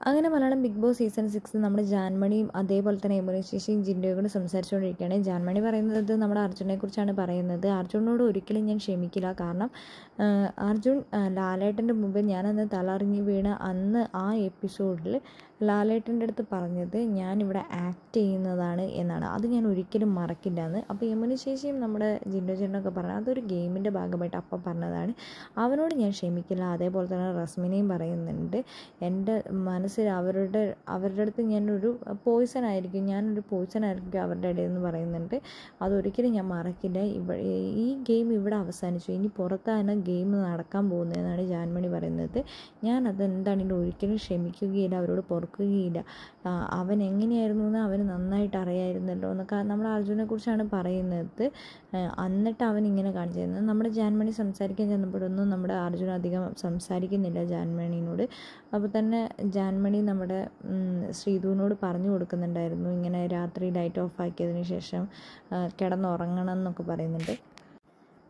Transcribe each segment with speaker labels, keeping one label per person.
Speaker 1: അങ്ങനെ Malayalam Bigg Boss season six നമ്മുടെ ജാൻമണിയും അതേപോലെ തന്നെ യമുന ചേച്ചിയും ജിൻഡോയും സംസാരിച്ചുകൊണ്ടിരിക്കുകയാണ്. ജാൻമണി പറയുന്നത് നമ്മുടെ അർജുനെ കുറിച്ചാണ് പറയുന്നത്. അർജുനോട് ഒരിക്കലും ഞാൻ ക്ഷമിക്കില്ല. കാരണം അർജുൻ ലാലേട്ടന്റെ മുമ്പ് ഞാനന്ന് തലറിഞ്ഞ് വീണ അന്ന് ആ എപ്പിസോഡിൽ ലാലേട്ടന്റെ അടുത്ത് പറഞ്ഞത് ഇവിടെ ആക്ട് ചെയ്യുന്നതാണ് എന്നാണ്. അത് ഞാൻ ഒരിക്കലും മറക്കില്ല എന്ന്. അപ്പോൾ യമുനശേഷിയും നമ്മുടെ ജിൻഡോ ചേട്ടനൊക്കെ പറഞ്ഞത് അതൊരു ഗെയിമിന്റെ ഭാഗമായിട്ട് അപ്പം പറഞ്ഞതാണ്. അവനോട് ഞാൻ ക്ഷമിക്കില്ല. അതേപോലെ തന്നെ റസ്മിനെയും പറയുന്നുണ്ട്. എന്റെ മനസ്സിൽ അവരുടെ അവരുടെ അടുത്ത് ഞാനൊരു പോയിസൺ ആയിരിക്കും ഞാനൊരു പോയിസൺ ആയിരിക്കും അവരുടെ ഇടയിൽ നിന്ന് പറയുന്നുണ്ട്. അതൊരിക്കലും ഞാൻ മറക്കില്ല. ഇവ ഈ ഗെയിം ഇവിടെ അവസാനിച്ചു. ഇനി പുറത്താണ് ഗെയിം നടക്കാൻ പോകുന്നതെന്നാണ് ജാൻമണി പറയുന്നത്. ഞാൻ അതെന്താണെങ്കിലും ഒരിക്കലും ക്ഷമിക്കുകയില്ല അവരോട് പൊറുക്കുകയില്ല. അവൻ എങ്ങനെയായിരുന്നു എന്ന് അവന് നന്നായിട്ട് അറിയായിരുന്നല്ലോ എന്നൊക്കെ നമ്മൾ അർജുനെ കുറിച്ചാണ് പറയുന്നത് എന്നിട്ട് അവൻ ഇങ്ങനെ കാണിച്ചിരുന്നത്. നമ്മുടെ ജാൻമണി സംസാരിക്കാൻ ചെന്നപ്പോഴൊന്നും നമ്മുടെ അർജുന അധികം സംസാരിക്കുന്നില്ല ജാൻമണിനോട്. അപ്പോൾ തന്നെ ജാൻമണി നമ്മുടെ ശ്രീധുവിനോട് പറഞ്ഞു കൊടുക്കുന്നുണ്ടായിരുന്നു. ഇങ്ങനെ രാത്രി ലൈറ്റ് ഓഫ് ആക്കിയതിന് ശേഷം കിടന്നുറങ്ങണം എന്നൊക്കെ പറയുന്നുണ്ട്.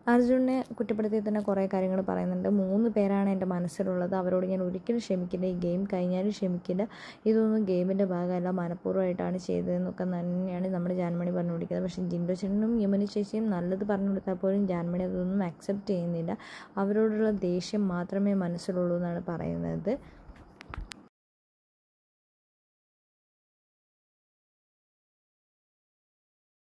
Speaker 1: അർജുനെ കുറ്റപ്പെടുത്തി തന്നെ കുറേ കാര്യങ്ങൾ പറയുന്നുണ്ട്. മൂന്ന് പേരാണ് എന്റെ മനസ്സിലുള്ളത്. അവരോട് ഞാൻ ഒരിക്കലും ക്ഷമിക്കില്ല. ഈ ഗെയിം കഴിഞ്ഞാലും ക്ഷമിക്കില്ല. ഇതൊന്നും ഗെയിമിന്റെ ഭാഗമല്ല. മനഃപൂർവമായിട്ടാണ് ചെയ്തതെന്നൊക്കെ തന്നെയാണ് നമ്മുടെ ജാൻമണി പറഞ്ഞു കൊടുക്കുന്നത്. പക്ഷേ ജിൻഡോ ചേട്ടനും യമുന ചേച്ചിയും നല്ലത് പറഞ്ഞു കൊടുത്താൽ പോലും ജാൻമണി അതൊന്നും അക്സെപ്റ്റ് ചെയ്യുന്നില്ല. അവരോടുള്ള ദേഷ്യം മാത്രമേ മനസ്സിലുള്ളൂ എന്നാണ് പറയുന്നത്.